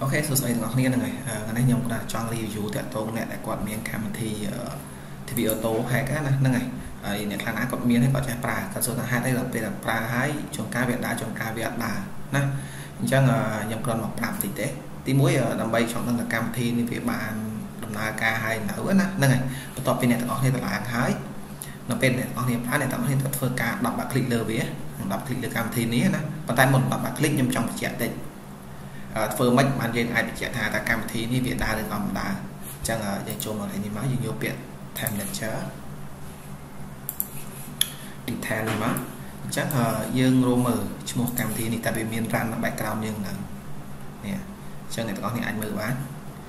អូខេសួស្តីទាំងអស់គ្នាហ្នឹងហើយថ្ងៃនេះខ្ញុំគាត់ចង់ review តាក់ទងអ្នកដែលគាត់មានកម្មវិធី TV Auto Hack ណាហ្នឹងហើយហើយអ្នកខ្លះណាគាត់មានហើយគាត់ចេះប្រើគាត់សួរថាហេតុអីដល់ពេលប្រើហើយជួនកាលវាដើរជួនកាលវាអត់ដើរណាអញ្ចឹងខ្ញុំគ្រាន់មកប្រាប់តិចទេទី1ដើម្បីចង់ដឹងថាកម្មវិធីនេះវាបានដំណើរការហើយនៅណាហ្នឹងហើយបន្ទាប់ពីអ្នកទាំងអស់គ្នាតម្លើងហើយនៅពេលអ្នកទាំងអស់គ្នាប្រើអ្នកទាំងអស់គ្នាត្រូវធ្វើការ10បាក់คลิกលើវា10คลิกលើកម្មវិធីនេះណាប៉ុន្តែមុន10បាក់คลิกខ្ញុំចង់បញ្ជាក់តិច ធ្វើម៉េចបានយើងអាចបញ្ជាក់ថាតើកម្មវិធីនេះវាដើរឬក៏មិនដើរអញ្ចឹងយើងចូលមកនេះមកយើងយកពាក្យ time lecture detail នេះមកអញ្ចឹងយើងរួមមើលឈ្មោះកម្មវិធីនេះតើវាមាន run នៅ background យើងនៅនេះអញ្ចឹងអ្នកទាំងអស់គ្នាអាចមើលបាន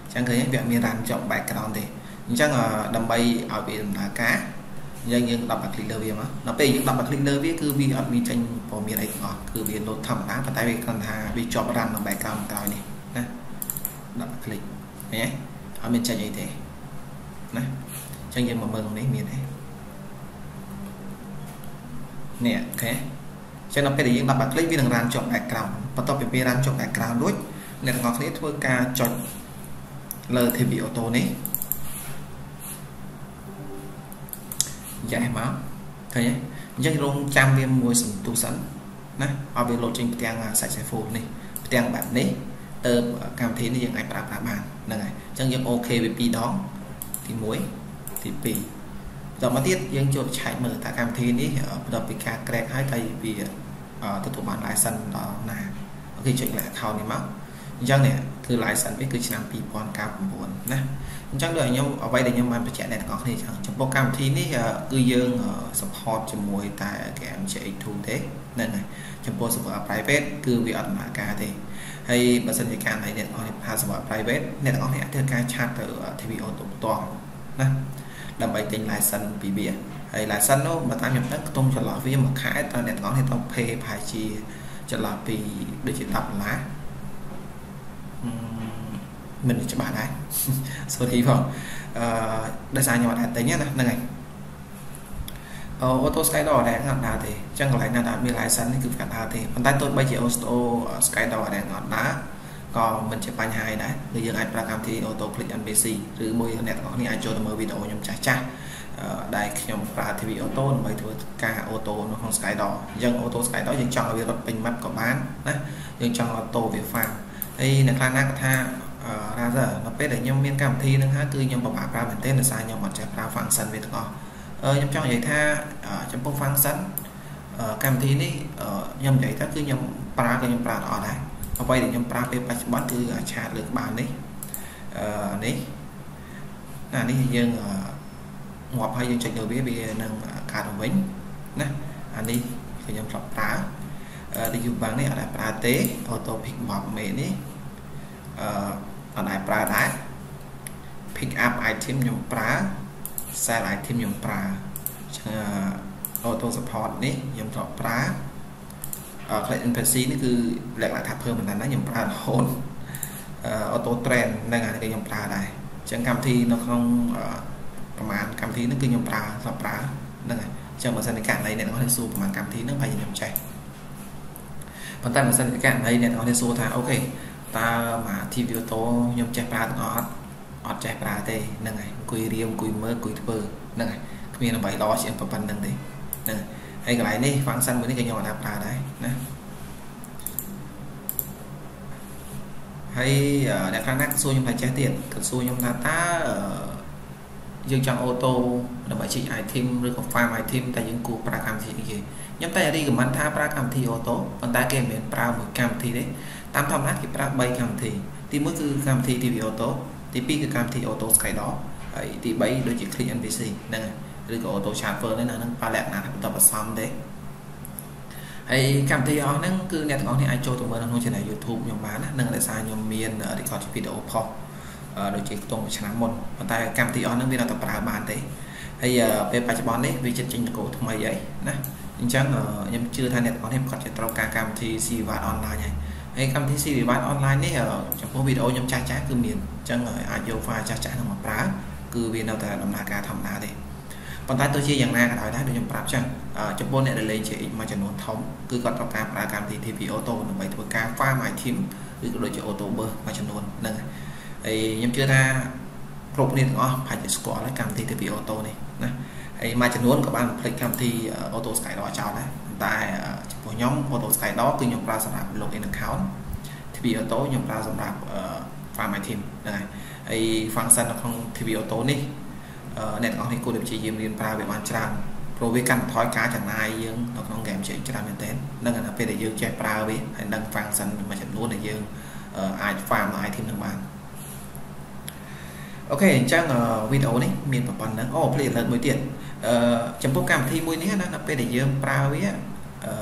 អញ្ចឹងឃើញវាមាន run ជាប់ background ទេអញ្ចឹងដើម្បីឲ្យវាដំណើរការ យើងយើង10បាក់คลิกលើវាមកដល់ពេលយើង10បាក់คลิกលើវាគឺវាអត់មានចេញព័ត៌មានអីទាំងអស់គឺវា load ធម្មតាប៉ុន្តែវាគ្រាន់ថាវាជាប់ run នៅ background ក្រោយនេះណា10បាក់คลิกឃើញទេអត់មានចេញអីទេណាអញ្ចឹងយើងមកមើលនេះមានទេនេះអូខេចឹងដល់ពេលដែលយើង10បាក់คลิกវានឹង run ជាប់ background បន្ទាប់ពីវា run ជាប់ background រួចអ្នកទាំងអស់គ្នាធ្វើការចុចលើ TV auto នេះ យ៉េះមកឃើញទេអញ្ចឹងរងចាំវាមួយសន្ទុះសិនណាឲ្យវាលោតចេញផ្ទាំងសាច់ Saiful នេះផ្ទាំងបែបនេះទៅកម្មវិធីនេះយើងអាចប្រើប្រាស់បានហ្នឹងហើយអញ្ចឹងយើងអូខេវា2ដងទី1ទី2បន្តមកទៀតយើងចូលឆែកមើលតើកម្មវិធីនេះបន្ទាប់ពីការ crack ហើយតើវាទទួលបាន license ដល់ណាអូខេចុចលើ account នេះមកអញ្ចឹងនេះ គឺ license វាគឺឆ្នាំ2009ណាអញ្ចឹងដូចខ្ញុំអ្វីដែលខ្ញុំបានបញ្ជាក់អ្នកទាំងអស់គ្នាចឹងចំពោះកម្មវិធីនេះគឺយើង support ជាមួយតែ GMGH2 ទេហ្នឹងហើយចំពោះ server private គឺវាអត់ដំណើរការទេហើយបើសិនជាការណៃអ្នកទាំងអស់នេះផា server private អ្នកទាំងអស់នេះអាចធ្វើការឆាតទៅ TVO ទៅផ្ទាល់ណាដើម្បីទិញ license ពីវាហើយ license នោះបើតាមខ្ញុំដឹងខ្ទង់ចន្លោះវាមួយខែតើអ្នកទាំងអស់នេះត្រូវ pay ប្រហែលជាចន្លោះពីដូចជា10ដុល្លារ មិនច្បាស់ដែរ sorry ផងអឺដោយសារខ្ញុំអត់អាចទិញណាហ្នឹងហើយអូ Auto Skydoor ដែរអត់ដើរទេអញ្ចឹងកន្លែងណាដែលមាន license នេះគឺវាដើរទេប៉ុន្តែទោះបីជា Auto Skydoor ដែរអត់ដើរក៏មិនជាបញ្ហាដែរគឺយើងអាចប្រើកម្មវិធី Auto Click NBC ឬមួយអ្នកទាំងអស់នេះអាចចូលទៅមើលវីដេអូខ្ញុំចាស់ចាស់ដែលខ្ញុំប្រើ TV Auto ដើម្បីធ្វើការ Auto នៅក្នុង Skydoor អញ្ចឹង Auto Skydoor យើងចង់ឲ្យវារត់ពេញ map ក៏បានណាយើងចង់ Auto វា fast ហើយអ្នកខ្លះណាគាត់ថា Razer នៅពេលដែលខ្ញុំមានកម្មវិធីហ្នឹងហើយគឺខ្ញុំពិបាកប្រើមែនទែនដោយសារខ្ញុំអត់ចេះប្រើ function វាទាំងអស់ខ្ញុំចង់និយាយថាចំពោះ function កម្មវិធីនេះខ្ញុំនិយាយថាគឺខ្ញុំប្រើក៏ខ្ញុំប្រើអត់ដែរអ្វីដែលខ្ញុំប្រើពេលបច្ចុប្បន្នគឺឆាតលើក្បាលនេះអឺនេះអានេះយើងងាប់ហើយយើងចុចលើវាវានឹងកើតមកវិញណាអានេះគឺខ្ញុំធ្លាប់ប្រើ review bank នេះអត់ដែរប្រើទេ auto pick box មេនេះអឺអត់ដែរប្រើដែរ pick up item ខ្ញុំប្រើ sell item ខ្ញុំប្រើចឹង auto support នេះខ្ញុំធ្លាប់ប្រើ click NPC នេះគឺលក្ខណៈថា permanent ណាខ្ញុំប្រើរហូត auto trend ហ្នឹងអានេះគឺខ្ញុំប្រើដែរអញ្ចឹងកម្មវិធីនៅក្នុងប្រហែលកម្មវិធីហ្នឹងគឺខ្ញុំប្រើស្រាប់ប្រើហ្នឹងហើយអញ្ចឹងបើសិនជាករណីអ្នកនរនេះសួរប្រហែលកម្មវិធីហ្នឹងបើខ្ញុំចេះ ប៉ុន្តែបើសិនជាករណីអ្នកនរនេះសួរថាអូខេតើមក TV auto ខ្ញុំចេះប្រើទាំងអត់អត់ចេះប្រើទេហ្នឹងហើយអង្គុយរៀមអង្គុយមើលអង្គុយធ្វើហ្នឹងហើយគ្មានអ្វីល្អជាងប៉ុណ្្នឹងទេហ្នឹងហើយកន្លែងនេះ function មួយនេះក៏ខ្ញុំអត់ប្រើដែរណាហើយអ្នកខ្លះណាក៏សួរខ្ញុំថាចេះទៀតក៏សួរខ្ញុំថាតើ យើងចង់អូតូដើម្បីជីក item ឬក៏ farm item តែយើងគួរប្រើកម្មវិធីនេះគេខ្ញុំតែ recommend ថាប្រើកម្មវិធីអូតូប៉ុន្តែគេមិនមែនប្រើមួយកម្មវិធីទេតាមធម្មតាគេប្រើ3កម្មវិធីទី1គឺកម្មវិធី TV Auto ទី2គឺកម្មវិធី Auto Skydoor ហើយទី3ដូចជា Click NPC ហ្នឹងឬក៏ Auto Transfer នេះនៅនឹងប្រើលក្ខណៈបន្តបន្សំទេហើយកម្មវិធីអស់ហ្នឹងគឺអ្នកទាំងអស់នេះអាចចូលទៅមើលនៅក្នុង channel YouTube ខ្ញុំបានណានឹងដោយសារខ្ញុំមាន record វីដេអូផុស ដូចជាខ្ទង់មួយឆ្នាំមុនប៉ុន្តែកម្មវិធីអស់ហ្នឹងវានៅតែប្រើបានទេហើយពេលបច្ចុប្បន្ននេះវាចិត្តចេញតកោថ្មីហើយណាអញ្ចឹងខ្ញុំជឿថាអ្នកទាំងអស់នេះគាត់ជាត្រូវការកម្មវិធី CVAT online ហើយហើយកម្មវិធី CV Vibe online នេះចំពោះវីដេអូខ្ញុំចាស់ចាស់គឺមានអញ្ចឹងអាចយក file ចាស់ចាស់ហ្នឹងមកប្រើគឺវានៅតែដំណើរការធម្មតាទេប៉ុន្តែទោះជាយ៉ាងណាក៏ដោយដែរដូចខ្ញុំប្រាប់ចឹងចំពោះអ្នកដែលលេង CX មួយចំនួនធំគឺគាត់ត្រូវការប្រើកម្មវិធី TV Auto ដើម្បីធ្វើការ farm item ឬគឺក៏ដូចជា auto burst មួយចំនួនហ្នឹងហើយ ខ្ញុំជឿថាគ្រប់គ្នាទាំងអស់ប្រហែលជាស្គាល់ហើយកម្មវិធី TP auto នេះណាហើយមួយចំនួនក៏បានផ្លេចកម្មវិធី auto skydor ចោលដែរតែចំពោះខ្ញុំ auto skydor គឺខ្ញុំប្រើសម្រាប់ login account TP auto ខ្ញុំប្រើសម្រាប់ farm my team ហ្នឹងហើយហើយ function នៅក្នុង TP auto នេះអ្នកទាំងអស់នេះគួរតែព្យាយាមរៀនប្រើវាបានច្រើនព្រោះវាកាត់បន្ថយការចំណាយយើងនៅក្នុង game ជាច្រើនមែនទែននឹងអាពេលដែលយើងចេះប្រើវាហើយដឹង function មួយចំនួនដែលយើងអាច farm នៅ item នឹងបាន អូខេអញ្ចឹងវីដេអូនេះមានប៉ុណ្្នឹងអូភ្លេចលើកមួយទៀតអឺចំពោះកម្មវិធីមួយនេះណានៅពេលដែលយើងប្រើវាអឺ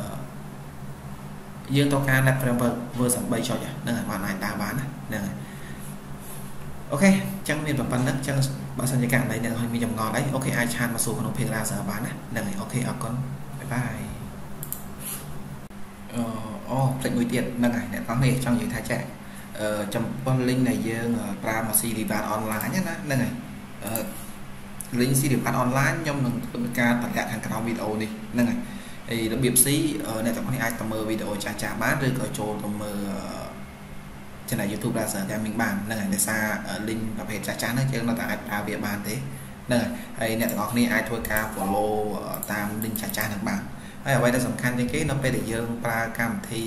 យើងត្រូវការ net framework version 3ចុចហ្នឹងហើយបានអាចដើរបានណាហ្នឹងហើយ OK អញ្ចឹងមានប៉ុណ្្នឹងអញ្ចឹងបើសិនជាករណីអ្នកមានចម្ងល់អី OK អាច chat មកសួរក្នុង page Razer បានណាហ្នឹងហើយ OK អរគុណ bye bye អូភ្លេចមួយទៀតហ្នឹងហើយអ្នកទាំងនេះចង់និយាយថាថាអឺ ចំពោះ link ដែលយើងប្រើមក C Rivat online ណាហ្នឹងហើយអឺ link C Rivat online ខ្ញុំនឹងធ្វើការតម្លាក់ខាងក្រោមវីដេអូនេះហ្នឹងហើយហើយរបៀប C អ្នកទាំងនេះអាចទៅមើលវីដេអូចាស់ចាស់បានឬក៏ចូលទៅមើល channel YouTube Razer Gaming បានហ្នឹងហើយដោយសារ link ប្រភេទចាស់ចាស់ហ្នឹងយើងនៅតែអាចប្រើវាបានទេហ្នឹងហើយហើយអ្នកទាំងអស់គ្នាអាចធ្វើការ follow តាម link ចាស់ចាស់ហ្នឹងបានហើយអ្វីដែលសំខាន់ជាងគេនៅពេលដែលយើងប្រើកម្មវិធី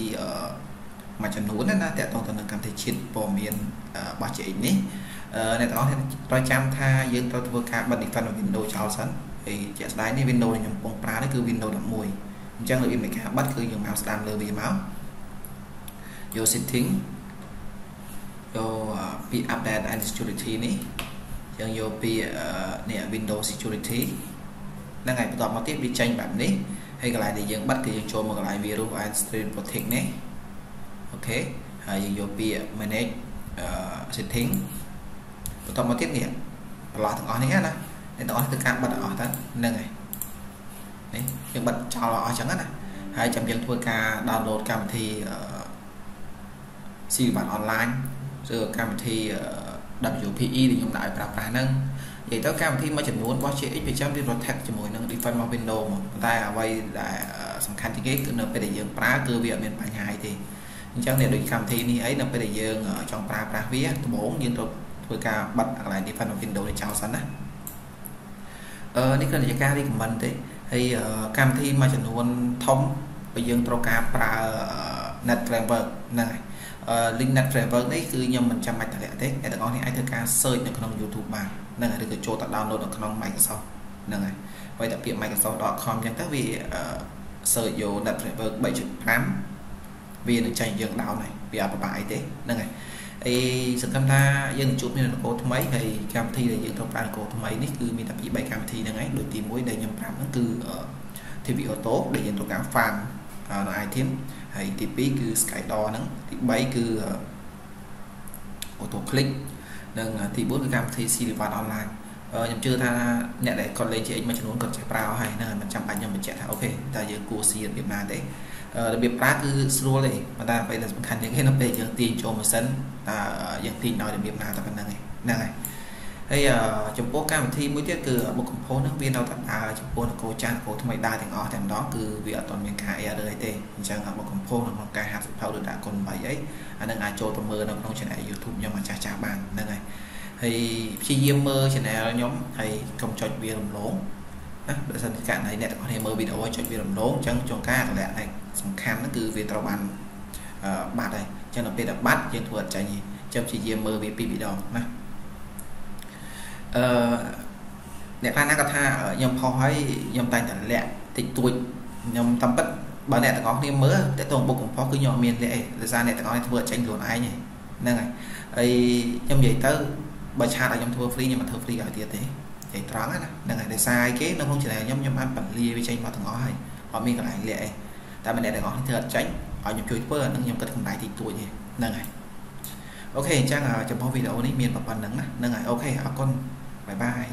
មួយចំនួនណាតកតងទៅនឹងកម្មវិធីជាតិព័ត៌មានរបស់ JX នេះអ្នកទាំងអស់គ្នាត្រូវចាំថាយើងត្រូវធ្វើការបិទ defend Windows ចោលសិនហើយជាក់ស្ដែងនេះ Windows ដែលខ្ញុំកំពុងប្រើនេះគឺ Windows 11អញ្ចឹងរបៀបនៃការបិទគឺយើងមកស្ដាំលើវាមកយក setting យកពី update and security នេះយើងយកពីនេះ Windows security ហ្នឹងហើយបន្ទាប់មកទៀតវាចេញបែបនេះហើយកន្លែងដែលយើងបិទគឺយើងចូលមកកន្លែង virus and stream protect នេះ អូខេហើយយើងយកពី manage setting បន្ទាប់មកទៀតនេះបន្លោះទាំងអស់នេះណាអ្នកទាំងអស់ធ្វើការបិទអស់ទៅហ្នឹងហើយនេះយើងបិទចោលអស់ចឹងណាហើយចាំយើងធ្វើការ download កម្មវិធី Silvan online ឬកម្មវិធី WPE ដែលខ្ញុំដាក់ឲ្យប្រើប្រាស់ហ្នឹងនិយាយទៅកម្មវិធីមួយចំនួនរបស់ CX វាចាំវា protect ជាមួយនឹង defend របស់ Windows មកតែអ្វីដែលសំខាន់ជាងគេគឺនៅពេលដែលយើងប្រើគឺវាអត់មានបញ្ហាទេ អញ្ចឹងនេះដូចកម្មវិធីនេះអីនៅពេលដែលយើងចង់ប្រើប្រាស់វាដំបូងយើងត្រូវធ្វើការបិទកន្លែង defend របស់ Windows នេះចោលសិនណាអឺនេះគ្រាន់តែជាការ recommend ទេហើយកម្មវិធីមួយចំនួនធំបើយើងត្រូវការប្រើ net framework ហ្នឹងហើយ link net framework នេះគឺខ្ញុំមិនចាំបាច់តម្លាក់ទេអ្នកទាំងអស់នេះអាចធ្វើការ search នៅក្នុង YouTube បានហ្នឹងហើយឬក៏ចូលទៅ download នៅក្នុង Microsoft ហ្នឹងហើយបើតែពាក្យ microsoft.com អញ្ចឹងទៅវា search យក net framework 3.5 វានឹងចេញយើង down ហើយវាអត់ពិបាកអីទេហ្នឹងហើយអីសង្ឃឹមថាយើងនឹងជួបគ្នានគរថ្មីហើយកម្មវិធីដែលយើងត្រូវប្រើនគរថ្មីនេះគឺមានតែពី3កម្មវិធីហ្នឹងឯងដូចទី1ដែលខ្ញុំប្រាប់ហ្នឹងគឺ TV Auto ដែលយើងត្រូវការ farm នៅ item ហើយទី2គឺ Skydor ហ្នឹងទី3គឺ Auto Click និងទី4គឺកម្មវិធី Silvan Online ខ្ញុំជឿថាអ្នកដែលគាត់លេង GX មួយចំនួនគាត់ចេះប្រើហើយហ្នឹងមិនចាំបាច់ខ្ញុំបញ្ជាក់ថាអូខេតែយើងគួរស៊ីរបៀបណាទេ របៀបប្រើគឺស្រួលទេប៉ុន្តែអ្វីដែលសំខាន់ជាងគេនៅពេលយើងទាញចូលម៉ាស៊ីនតើយើងទាញដោយរបៀបណាតែប៉ុណ្្នឹងឯងហ្នឹងហើយហើយចំពោះកម្មវិធីមួយទៀតគឺបុកកំផុសហ្នឹងវានៅតែដើរចំពោះនគរចាស់នគរថ្មីដើរទាំងអស់តែម្ដងគឺវាអត់ទាន់មានការ error អីទេអញ្ចឹងបុកកំផុសនៅក្នុងការហាត់សភៅឬដាក់គុណ3អីអានឹងអាចចូលទៅមើលនៅក្នុង channel YouTube ខ្ញុំអាចចាស់ចាស់បានហ្នឹងហើយហើយព្យាយាមមើល channel ខ្ញុំហើយកុំចុចវារំលងណាបើសិនករណីអ្នកទាំងអស់គ្នាមើលវីដេអូចុចវារំលងអញ្ចឹងចុងការតម្លាក់ឯង សំខាន់ហ្នឹងគឺវាត្រូវបានបាត់ហើយអញ្ចឹងដល់ពេលដែលបាត់យើងធ្វើអត់ចាញ់ទេអញ្ចឹងព្យាយាមមើលវាពីរពីរដងណាអឺអ្នកខ្លះណាគាត់ថាខ្ញុំផុសហើយខ្ញុំតែងតែលាក់តិចតួចខ្ញុំតាមពិតបើអ្នកទាំងអស់គ្នាមើលតើតងបុកកំផុសគឺខ្ញុំអត់មានលាក់ឯងដោយសារអ្នកទាំងអស់គ្នាធ្វើចេញខ្លួនឯងហ្នឹងហើយហើយខ្ញុំនិយាយទៅបើ chat ឲ្យខ្ញុំធ្វើ free ខ្ញុំមិនធ្វើ free ឲ្យទៀតទេនិយាយត្រង់ណាហ្នឹងហើយដោយសារគេនៅក្នុង channel ខ្ញុំខ្ញុំបានបលាវាចេញមកទាំងអស់ហើយអត់មានកន្លែងលាក់ឯង តែម្នាក់ទាំងអស់គ្នាធ្វើអត់ចេញឲ្យខ្ញុំជួយធ្វើអានឹងខ្ញុំគិតកម្រៃតិចតួចទេហ្នឹងហើយ OK អញ្ចឹងចំពោះវីដេអូនេះមានប៉ុណ្្នឹងណាហ្នឹងហើយ OK អរគុណ bye bye